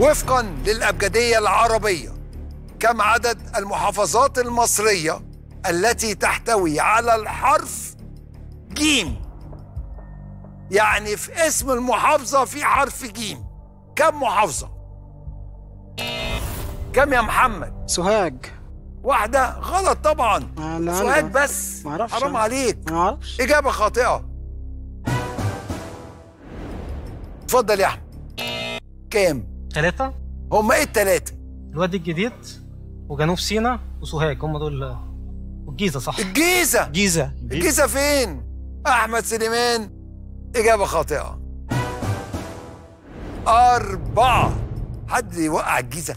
وفقا للأبجدية العربية كم عدد المحافظات المصرية التي تحتوي على الحرف جيم؟ يعني في اسم المحافظة في حرف جيم. كم محافظة؟ كم يا محمد؟ سوهاج. واحدة؟ غلط طبعا. آه، لا. بس. معرفش حرام أنا. عليك. ما أعرفش. إجابة خاطئة. اتفضل يا أحمد. كام؟ ثلاثة هما إيه التلاتة؟ الوادي الجديد وجنوب سيناء وسوهاج هم دول. والجيزة صح؟ الجيزة! جيزة الجيزة فين؟ أحمد سليمان. إجابة خاطئة. أربعة. حد يوقع الجيزة؟